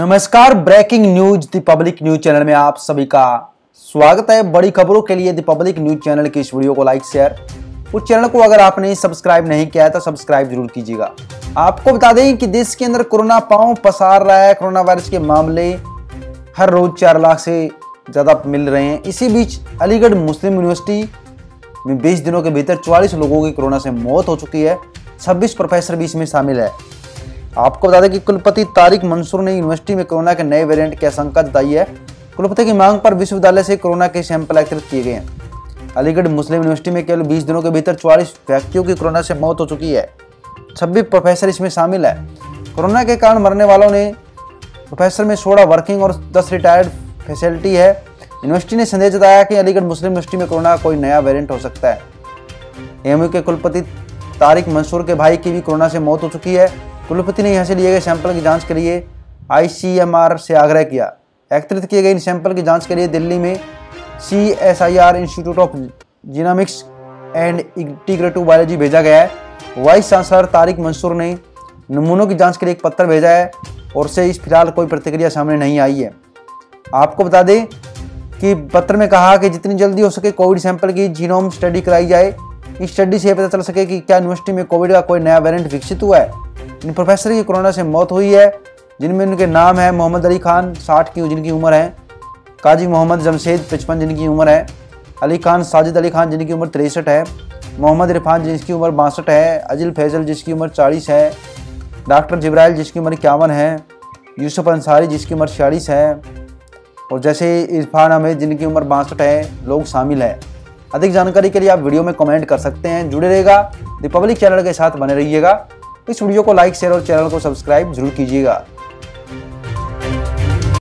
नमस्कार breaking news the public news channel में आप सभी का स्वागत है। बड़ी खबरों के लिए द पब्लिक न्यूज़ चैनल की इस वीडियो को लाइक शेयर उस चैनल को अगर आपने सब्सक्राइब नहीं किया है तो सब्सक्राइब ज़रूर कीजिएगा। आपको बता दें कि देश के अंदर कोरोना पाँव पसार रहा है। कोरोना वायरस के मामले हर रोज चार लाख से ज़्यादा मिल रहे हैं। इसी बीच अलीगढ़ मुस्लिम यूनिवर्सिटी में 20 दिनों के भीतर 44 लोगों की कोरोना से मौत हो चुकी है। 26 प्रोफेसर भी इसमें शामिल है। आपको बता दें कि कुलपति तारिक मंसूर ने यूनिवर्सिटी में कोरोना के नए वेरिएंट की आशंका जताई है। कुलपति की मांग पर विश्वविद्यालय से कोरोना के सैंपल एकत्रित किए गए हैं। अलीगढ़ मुस्लिम यूनिवर्सिटी में केवल 20 दिनों के भीतर 44 व्यक्तियों की कोरोना से मौत हो चुकी है। 26 प्रोफेसर इसमें शामिल है। कोरोना के कारण मरने वालों ने प्रोफेसर में सोलह वर्किंग और दस रिटायर्ड फैसिलिटी है। यूनिवर्सिटी ने संदेश जताया कि अलीगढ़ मुस्लिम यूनिवर्सिटी में कोरोना का कोई नया वेरिएंट हो सकता है। एएमयू के कुलपति तारिक मंसूर के भाई की भी कोरोना से मौत हो चुकी है। कुलपति ने यहाँ से लिए गए सैंपल की जाँच के लिए आईसीएमआर से आग्रह किया। एकत्रित किए गए इन सैंपल की जाँच के लिए दिल्ली में C S I R institute of genomics and integrative biology भेजा गया है। वाइस चांसलर तारिक मंसूर ने नमूनों की जाँच के लिए एक पत्र भेजा है और से इस फ़िलहाल कोई प्रतिक्रिया सामने नहीं आई है। आपको बता दें कि पत्र में कहा कि जितनी जल्दी हो सके कोविड सैंपल की जीनोम स्टडी कराई जाए। इस स्टडी से यह पता चल सके कि क्या यूनिवर्सिटी में कोविड का कोई नया वेरिएंट विकसित हुआ है। इन प्रोफेसर की कोरोना से मौत हुई है, जिनमें उनके नाम है मोहम्मद अली खान, साठ की जिनकी उम्र है, काजी मोहम्मद जमशेद, पचपन जिनकी उम्र है, अली खान, साजिद अली खान जिनकी उम्र तिरसठ है, मोहम्मद इरफान जिसकी उम्र बासठ है, अजिल फैजल जिसकी उम्र चालीस है, डॉक्टर जब्राइल जिसकी उम्र इक्यावन है, यूसुफ अंसारी जिसकी उम्र छियालीस है, और जैसे इरफान अहमद जिनकी उम्र बासठ है, लोग शामिल है। अधिक जानकारी के लिए आप वीडियो में कमेंट कर सकते हैं। जुड़े रहेगा रिपब्लिक चैनल के साथ बने रहिएगा। इस वीडियो को लाइक शेयर और चैनल को सब्सक्राइब ज़रूर कीजिएगा।